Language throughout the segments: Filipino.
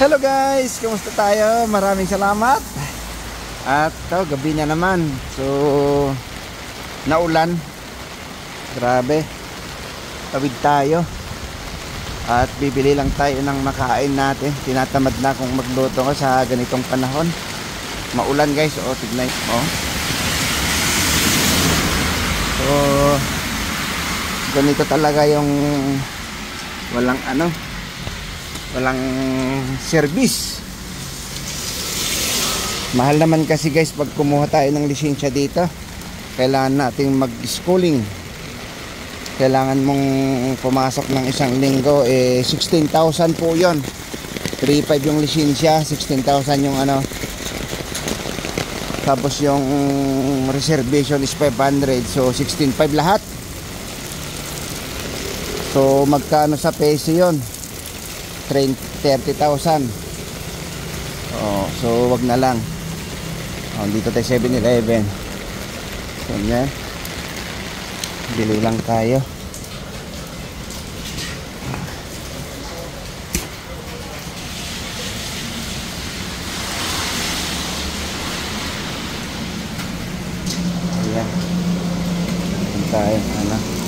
Hello guys, kumusta tayo? Maraming salamat. At to, gabi na naman. So, naulan. Grabe. Tawid tayo. At bibili lang tayo ng makain natin. Tinatamad na kung magluto ko sa ganitong panahon. Maulan guys. O, tignan. O. So, ganito talaga yung walang ano walang service. Mahal naman kasi guys pag kumuha tayo ng lisensya dito kailangan nating mag schooling kailangan mong pumasok ng isang linggo eh 16,000 po yon 3.5 yung lisensya 16,000 yung ano. Tapos yung reservation is 500 so 16.5 lahat. So magkano sa peso 'yon? 30,000. Oh, so wag na lang. Oh, dito tayo 7-Eleven. So yan. Bili lang tayo. Ayan. Ayan tayo, ano.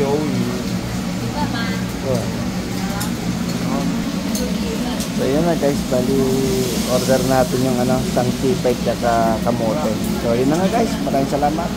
Joey. Oh. So yun na guys, bali order natin yung ano, tangkipay at kamote. So yun na nga guys, maraming salamat.